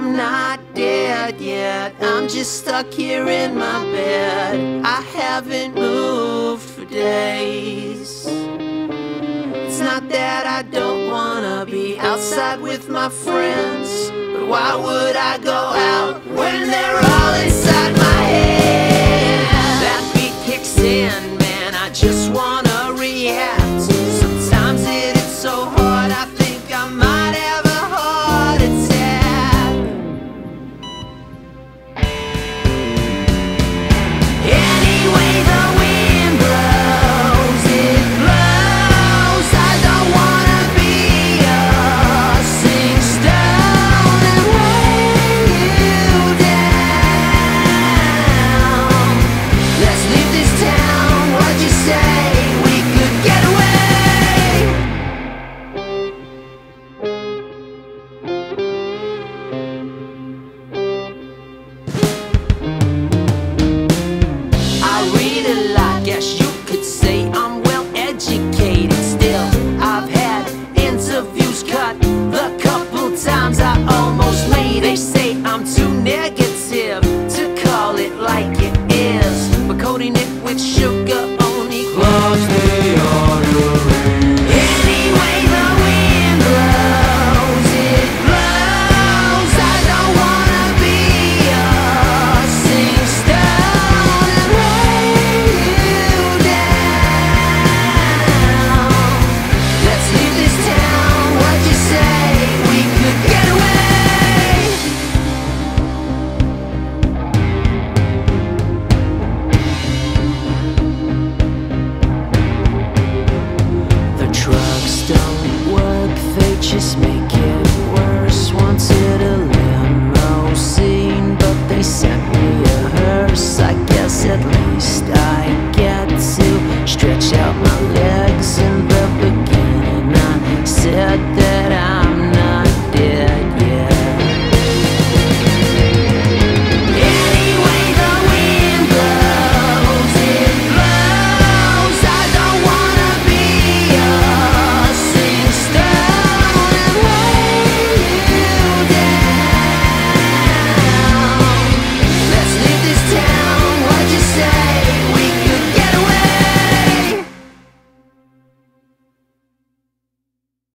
outside yet. I'm just stuck here in my bed. I haven't moved for days. It's not that I don't wanna be outside with my friends, but why would I go out when they're It.